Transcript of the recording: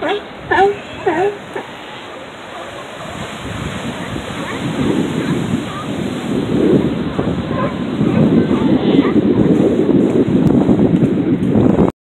Right? Oh, oh.